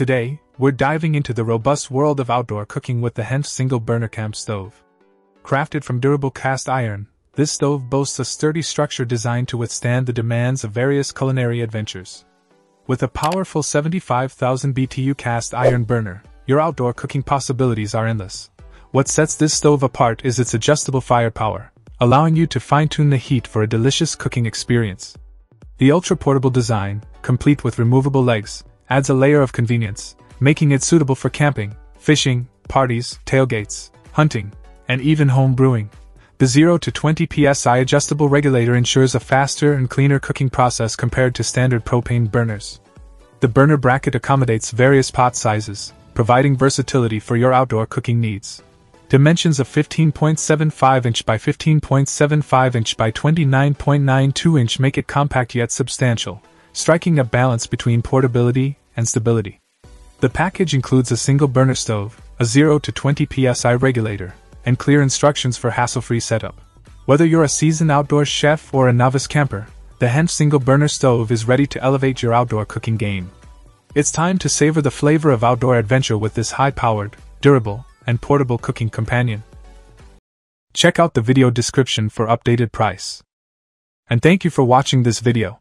Today, we're diving into the robust world of outdoor cooking with the Henf single burner camp stove. Crafted from durable cast iron, this stove boasts a sturdy structure designed to withstand the demands of various culinary adventures. With a powerful 75,000 BTU cast iron burner, your outdoor cooking possibilities are endless. What sets this stove apart is its adjustable firepower, allowing you to fine tune the heat for a delicious cooking experience. The ultra portable design, complete with removable legs, adds a layer of convenience, making it suitable for camping, fishing, parties, tailgates, hunting, and even home brewing. The 0 to 20 psi adjustable regulator ensures a faster and cleaner cooking process compared to standard propane burners. The burner bracket accommodates various pot sizes, providing versatility for your outdoor cooking needs. Dimensions of 15.75 inch by 15.75 inch by 29.92 inch make it compact yet substantial, striking a balance between portability and stability. The package includes a single burner stove, a 0 to 20 psi regulator, and clear instructions for hassle free setup. Whether you're a seasoned outdoor chef or a novice camper, the Henf single burner stove is ready to elevate your outdoor cooking game. It's time to savor the flavor of outdoor adventure with this high powered, durable, and portable cooking companion. Check out the video description for updated price. And thank you for watching this video.